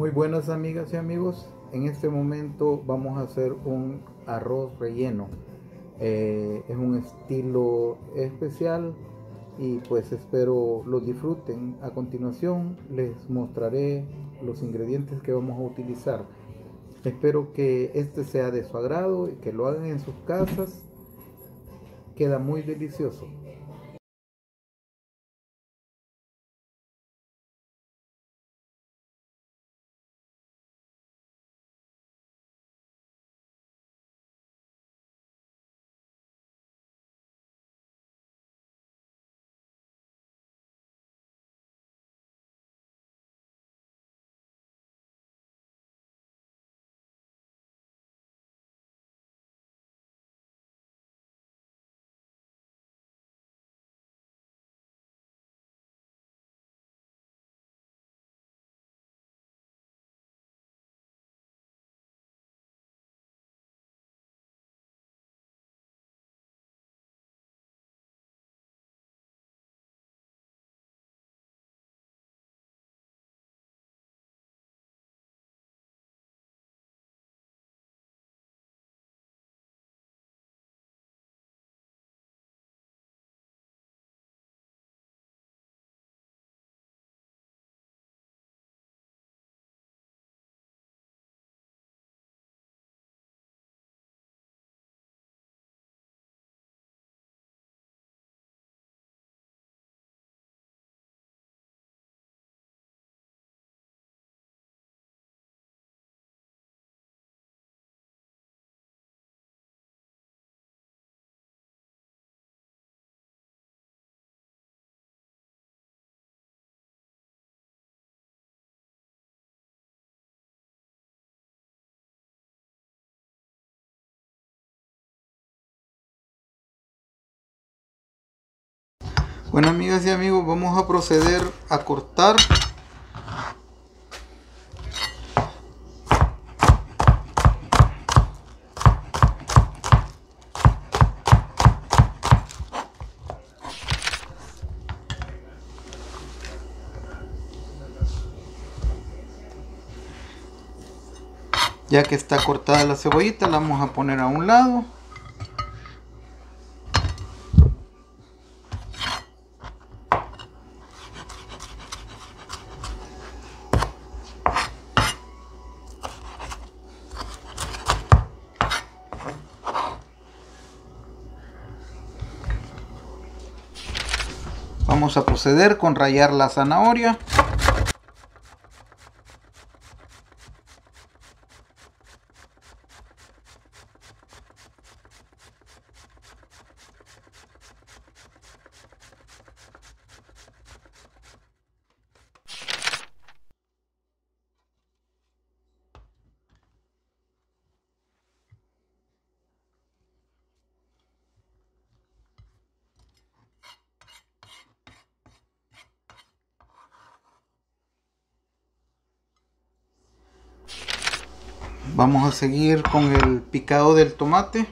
Muy buenas amigas y amigos. En este momento vamos a hacer un arroz relleno. Eh, es un estilo especial y pues espero lo disfruten. A continuación les mostraré los ingredientes que vamos a utilizar. Espero que este sea de su agrado y que lo hagan en sus casas. Queda muy delicioso. Bueno amigas y amigos, vamos a proceder a cortar. Ya que está cortada la cebollita la vamos a poner a un lado Vamos a proceder con rayar la zanahoria. Vamos a seguir con el picado del tomate.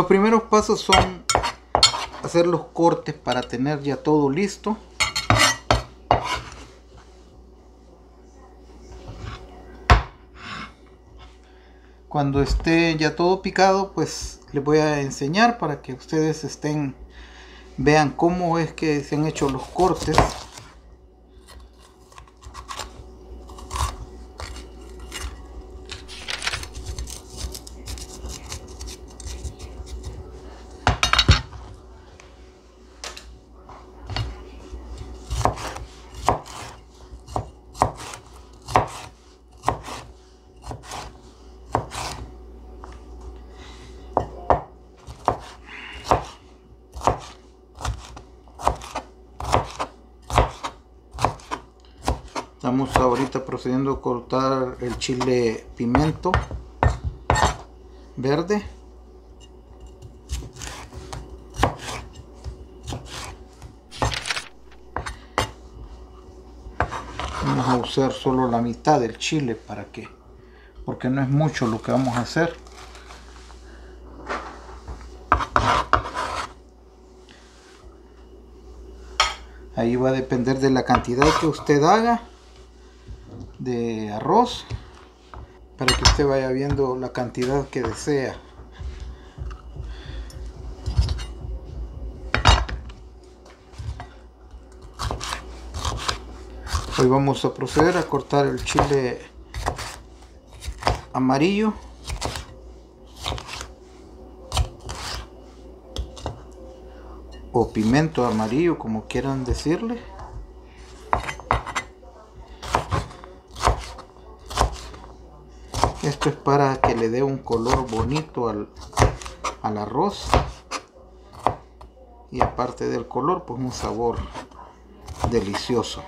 Los primeros pasos son hacer los cortes para tener ya todo listo. Cuando esté ya todo picado, pues les voy a enseñar para que ustedes estén vean cómo es que se han hecho los cortes. Estamos ahorita procediendo a cortar el chile pimiento verde. Vamos a usar solo la mitad del chile para que, porque no es mucho lo que vamos a hacer. Ahí va a depender de la cantidad que usted haga para que usted vaya viendo la cantidad que desea. Hoy vamos a proceder a cortar el chile amarillo. O pimiento amarillo, como quieran decirle. Esto es para que le dé un color bonito al, al arroz. Y aparte del color, pues un sabor delicioso.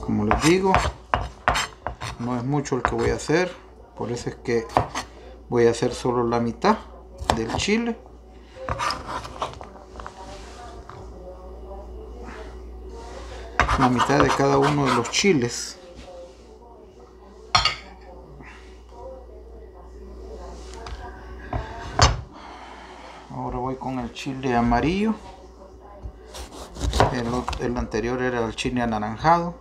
Como les digo no es mucho el que voy a hacer. Por eso es que voy a hacer solo la mitad del chile. La mitad de cada uno de los chiles ahora voy con el chile amarillo. El, anterior era el chile anaranjado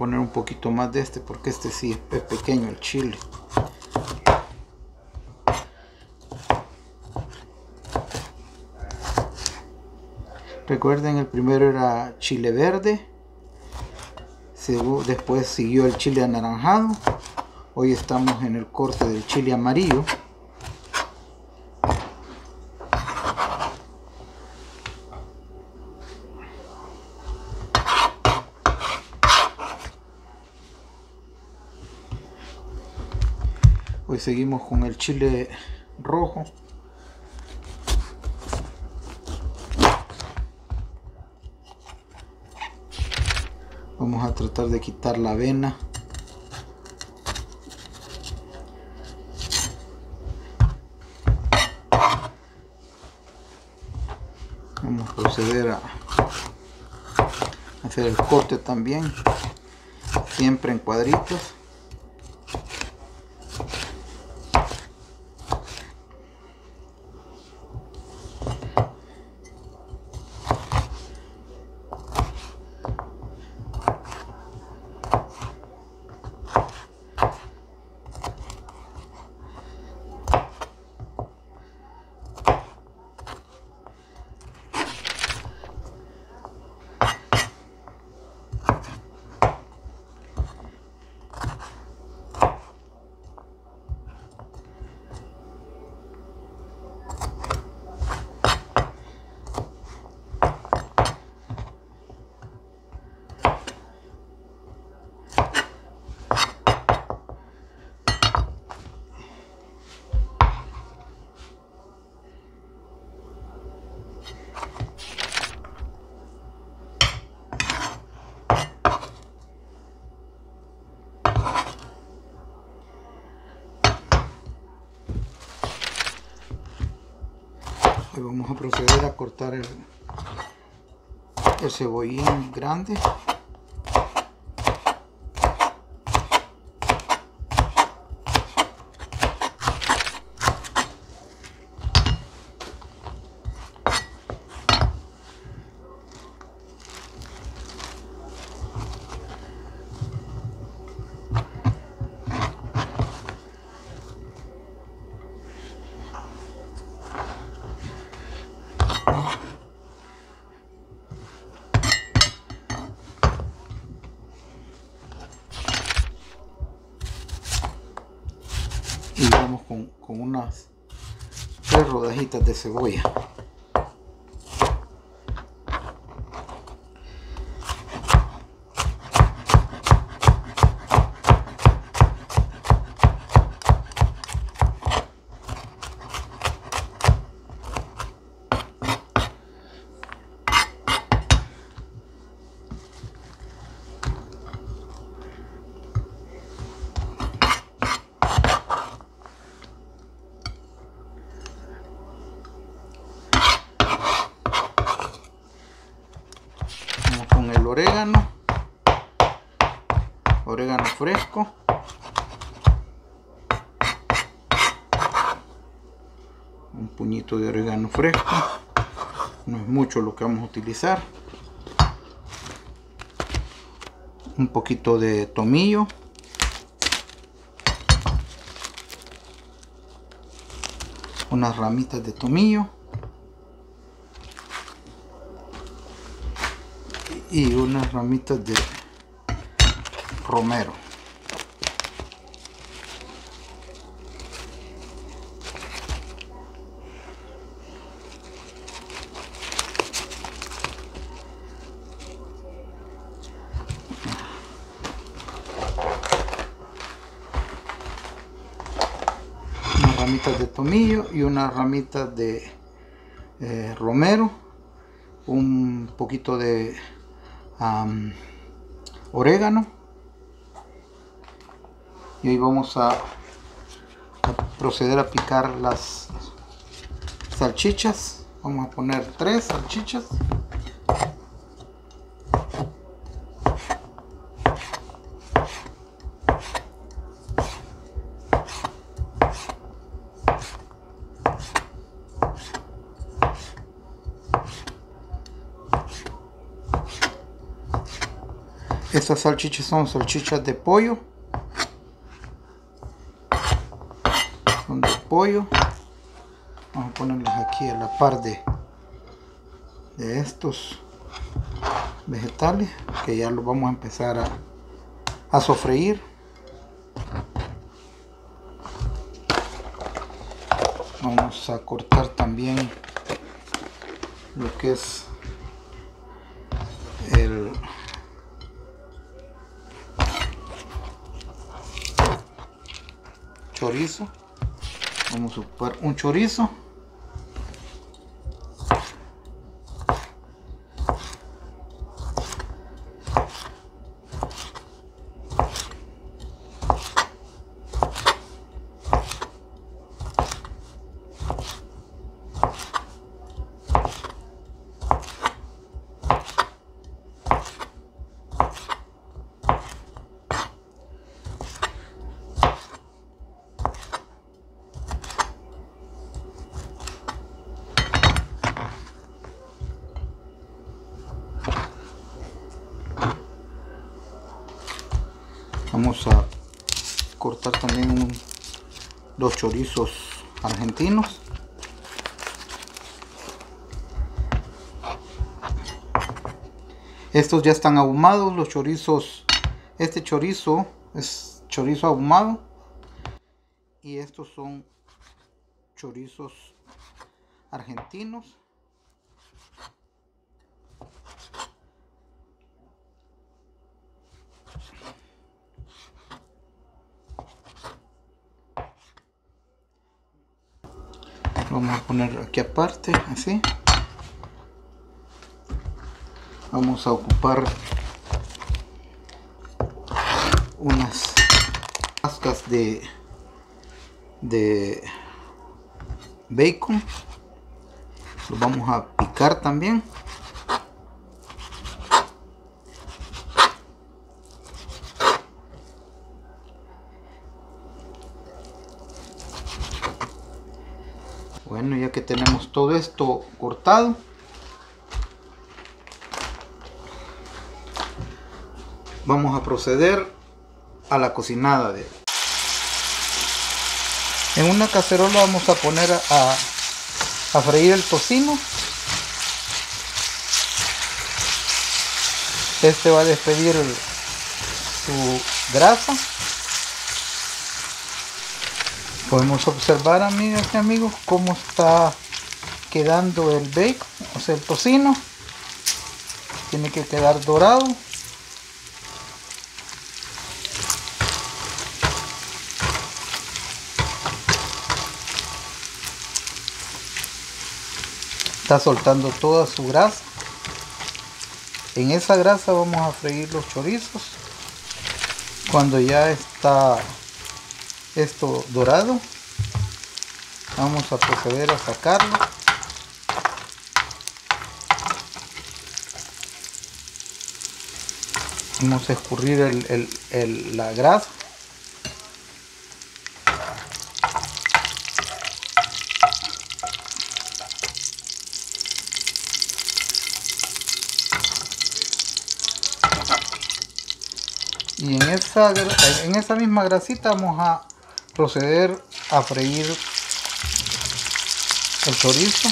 poner un poquito más de este porque este sí es pequeño el chile. Recuerden, el primero era chile verde. Después siguió el chile anaranjado. Hoy estamos en el corte del chile amarillo. Seguimos con el chile rojo. Vamos a tratar de quitar la avena. Vamos a proceder a hacer el corte también, siempre en cuadritos. Vamos a proceder a cortar el, el cebollín grande con unas tres rodajitas de cebolla. Orégano, orégano fresco. Un puñito de orégano fresco. No es mucho lo que vamos a utilizar. Un poquito de tomillo. Unas ramitas de tomillo. Y unas ramitas de romero. Unas ramitas de tomillo y unas ramitas de eh, romero un poquito de orégano. Y hoy vamos a, proceder a picar las salchichas. Vamos a poner tres salchichas Estas salchichas son salchichas de pollo. Son de pollo. Vamos a ponerlas aquí a la par de, estos vegetales que ya los vamos a empezar a sofreír. Chorizo. Vamos a ocupar un chorizo vamos a cortar también dos chorizos argentinos. Estos ya están ahumados los chorizos este chorizo es chorizo ahumado. Y estos son chorizos argentinos vamos a poner aquí aparte así. Vamos a ocupar unas cascas de de bacon. Lo vamos a picar también que tenemos todo esto cortado. Vamos a proceder a la cocinada de en una cacerola vamos a poner a freír el tocino. Este va a despedir su grasa Podemos observar, amigas y amigos, cómo está quedando el bacon, o sea, el tocino. Tiene que quedar dorado. Está soltando toda su grasa. En esa grasa vamos a freír los chorizos. Cuando ya está esto dorado, vamos a proceder a sacarlo. Vamos a escurrir la grasa. y en esa, en esa misma grasita vamos a proceder a freír el chorizo.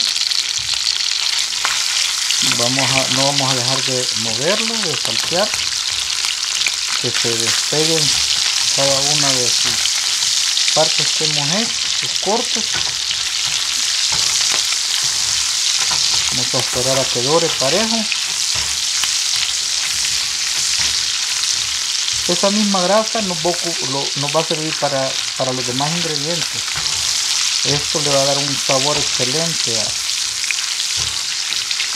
Vamos a, no vamos a dejar de moverlo de saltear que se despeguen cada una de sus partes que hemos hecho sus cortes. Vamos a esperar a que dore parejo esa misma grasa nos va, a servir para, para, los demás ingredientes. Esto le va a dar un sabor excelente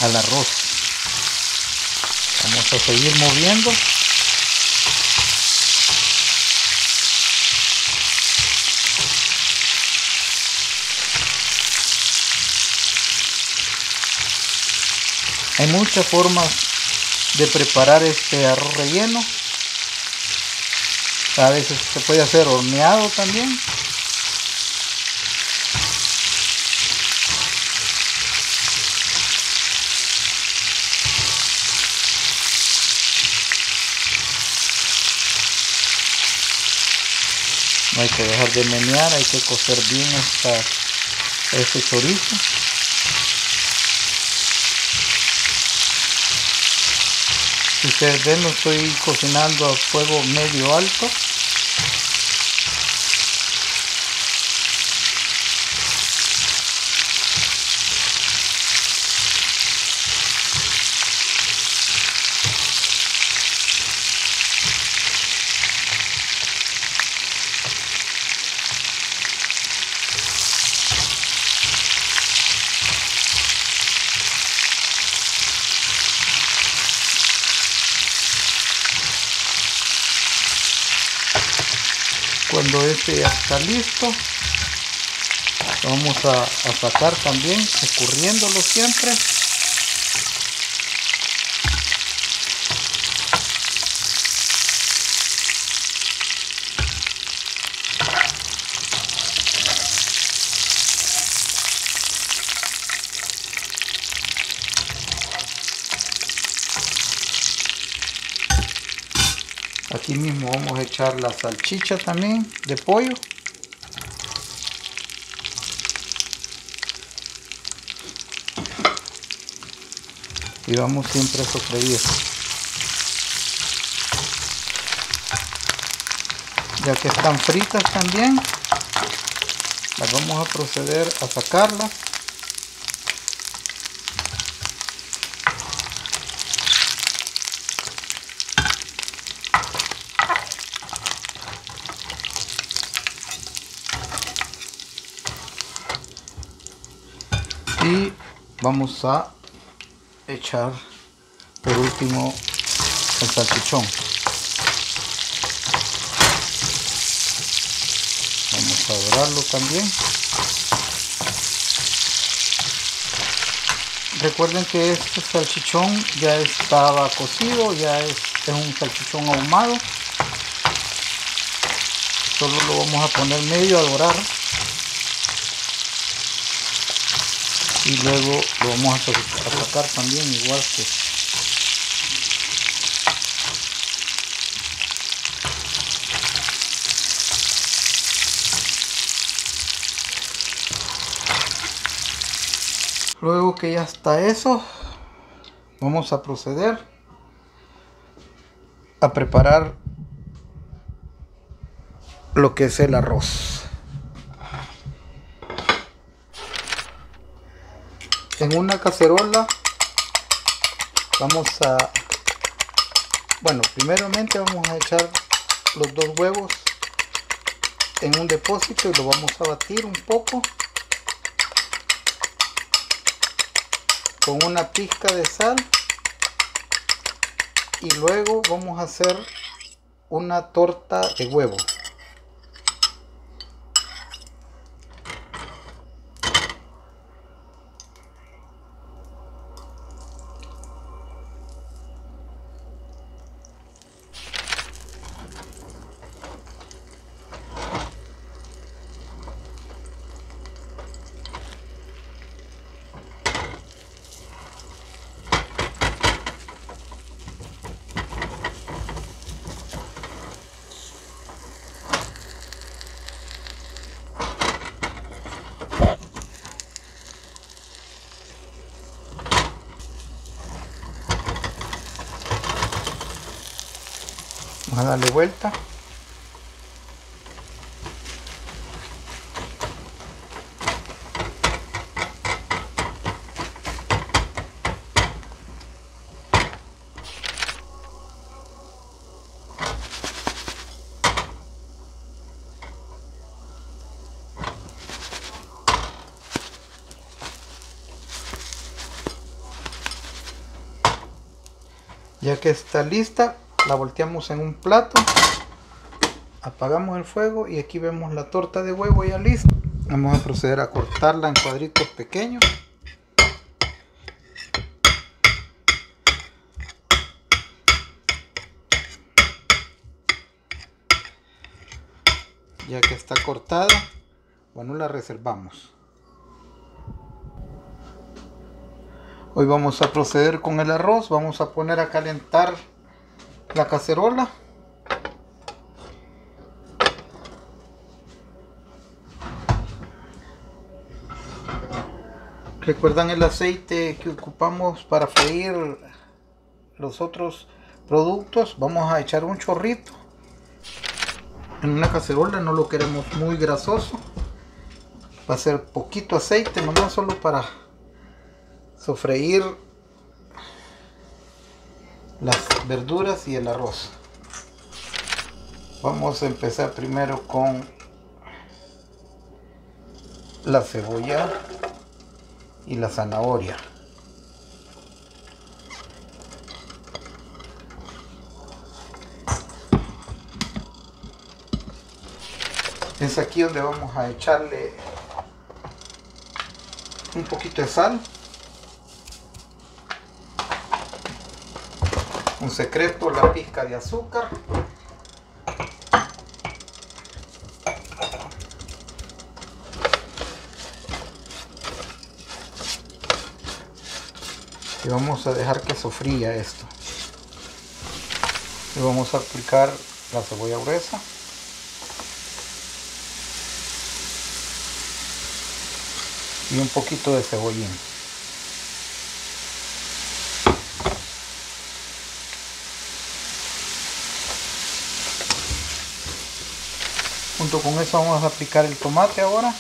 al arroz. Vamos a seguir moviendo. Hay muchas formas de preparar este arroz relleno a veces se puede hacer horneado también. No hay que dejar de menear hay que cocer bien esta, este chorizo si ustedes ven estoy cocinando a fuego medio alto cuando este ya está listo. Vamos a, sacar también escurriéndolo siempre la salchicha también de pollo. Y vamos siempre a sofreír. Ya que están fritas también las vamos a proceder a sacarlas y vamos a echar por último el salchichón. Vamos a dorarlo también. Recuerden que este salchichón ya estaba cocido ya es, un salchichón ahumado. Solo lo vamos a poner medio a dorar y luego lo vamos a sacar también igual que luego que ya está eso vamos a proceder a preparar lo que es el arroz en una cacerola. Vamos a bueno primeramente vamos a echar los dos huevos en un depósito y lo vamos a batir un poco con una pizca de sal. Y luego vamos a hacer una torta de huevo Vamos a darle vuelta. Ya que está lista, la volteamos en un plato apagamos el fuego y aquí vemos la torta de huevo ya lista. Vamos a proceder a cortarla en cuadritos pequeños. Ya que está cortada bueno la reservamos. Hoy vamos a proceder con el arroz vamos a poner a calentar la cacerola. Recuerdan el aceite que ocupamos para freír los otros productos vamos a echar un chorrito en una cacerola no lo queremos muy grasoso. Va a ser poquito aceite nomás solo para sofreír las verduras y el arroz. Vamos a empezar primero con la cebolla y la zanahoria. Es aquí donde vamos a echarle un poquito de sal un secreto la pizca de azúcar. Y vamos a dejar que sofría esto. Y vamos a aplicar la cebolla gruesa. Y un poquito de cebollín con eso vamos a aplicar el tomate ahora.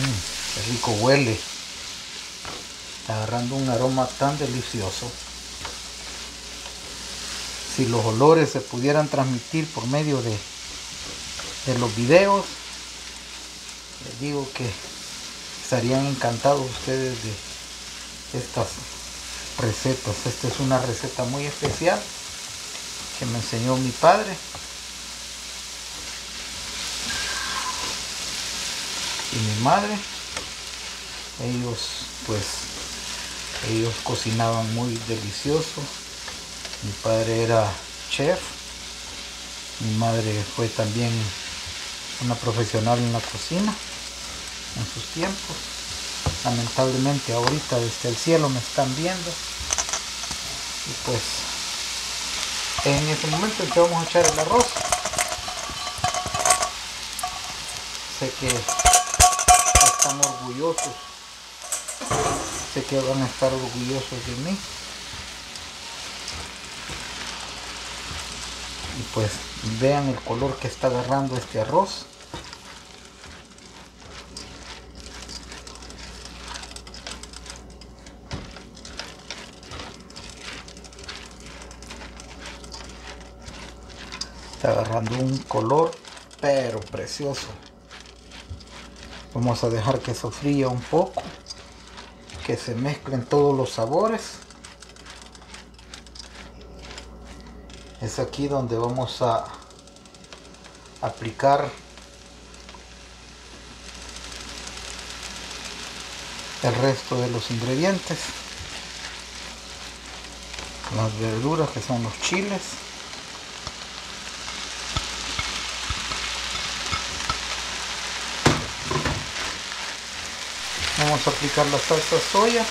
Mmm, qué rico huele. Está agarrando un aroma tan delicioso. Si los olores se pudieran transmitir por medio de, de los videos les digo que estarían encantados ustedes de estas recetas. Esta es una receta muy especial que me enseñó mi padre. Y mi madre. Ellos pues ellos cocinaban muy delicioso. Mi padre era chef. Mi madre fue también una profesional en la cocina en sus tiempos. Lamentablemente ahorita desde el cielo me están viendo. Y pues en este momento en que vamos a echar el arroz. Sé que están orgullosos. Sé que van a estar orgullosos de mí. Y pues vean el color que está agarrando este arroz un color pero precioso. Vamos a dejar que sofría un poco que se mezclen todos los sabores. Es aquí donde vamos a aplicar el resto de los ingredientes. Las verduras que son los chiles vamos a aplicar la salsa soya.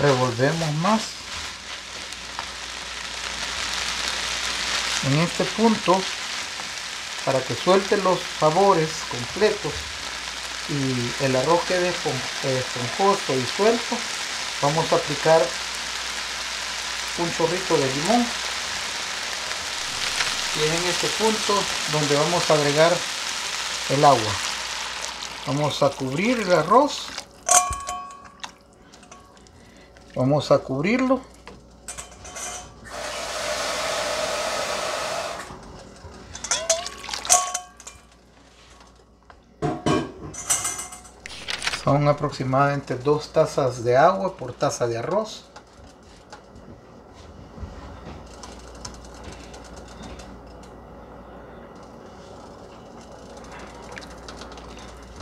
Revolvemos más. En este punto para que suelte los sabores completos y el arroz quede esponjoso y suelto vamos a aplicar un chorrito de limón. Y es en este punto donde vamos a agregar el agua. Vamos a cubrir el arroz. Vamos a cubrirlo son aproximadamente dos tazas de agua por taza de arroz.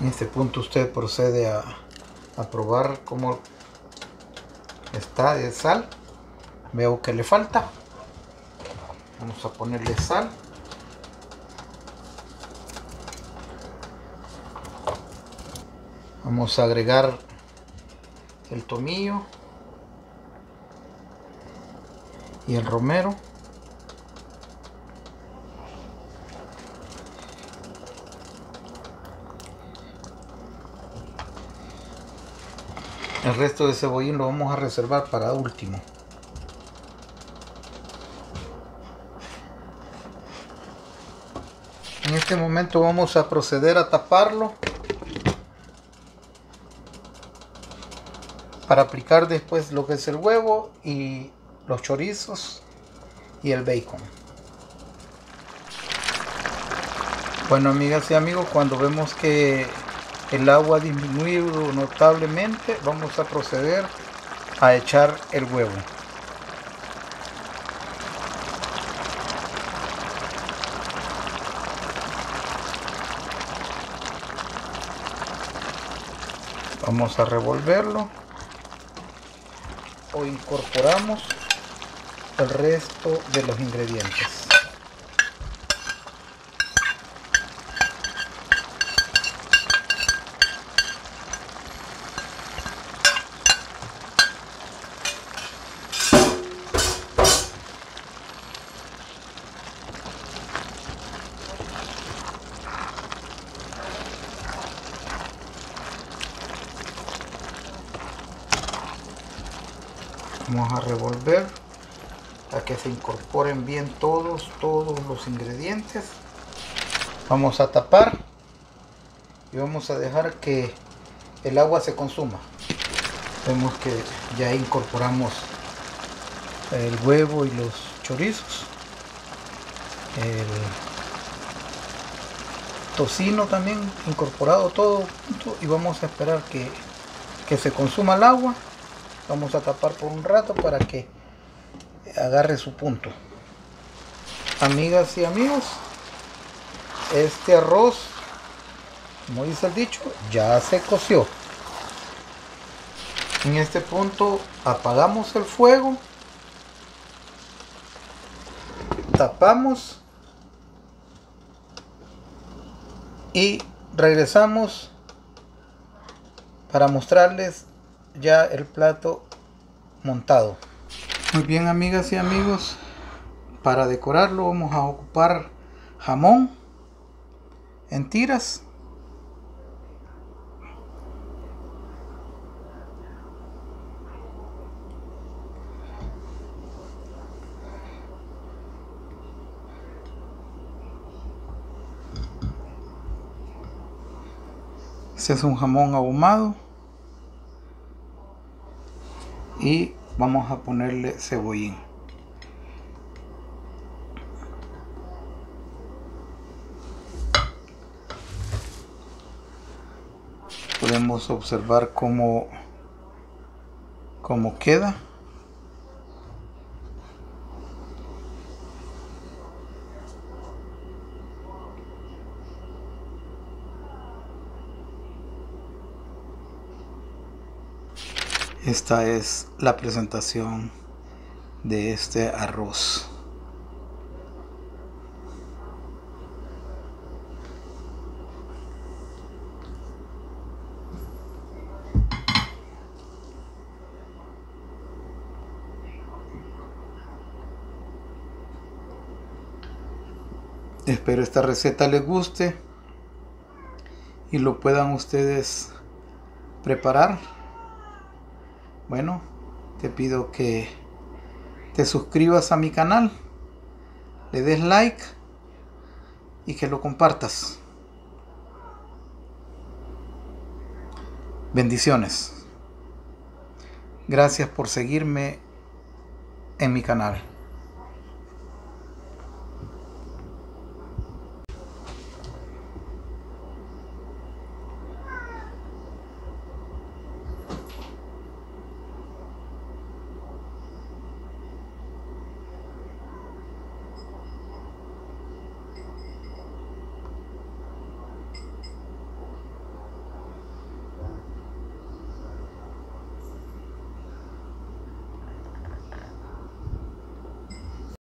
En este punto usted procede a, probar cómo está de sal. Veo que le falta. Vamos a ponerle sal vamos a agregar el tomillo y el romero. El resto de cebollín lo vamos a reservar para último. En este momento vamos a proceder a taparlo para aplicar después lo que es el huevo y los chorizos y el bacon. Bueno amigas y amigos, cuando vemos que el agua ha disminuido notablemente, vamos a proceder a echar el huevo. Vamos a revolverlo incorporamos el resto de los ingredientes. vamos a revolver para que se incorporen bien todos todos los ingredientes. Vamos a tapar y vamos a dejar que el agua se consuma. Vemos que ya incorporamos el huevo y los chorizos el tocino también incorporado todo y vamos a esperar que, que se consuma el agua. Vamos a tapar por un rato para que agarre su punto. Amigas y amigos este arroz como dice el dicho ya se coció. En este punto apagamos el fuego tapamos y regresamos para mostrarles ya el plato montado muy bien amigas y amigos para decorarlo vamos a ocupar jamón en tiras. Este es un jamón ahumado. Y vamos a ponerle cebollín. Podemos observar cómo, cómo queda. Esta es la presentación de este arroz. Espero esta receta les guste y lo puedan ustedes preparar. Bueno, te pido que te suscribas a mi canal, le des like y que lo compartas. Bendiciones. Gracias por seguirme en mi canal.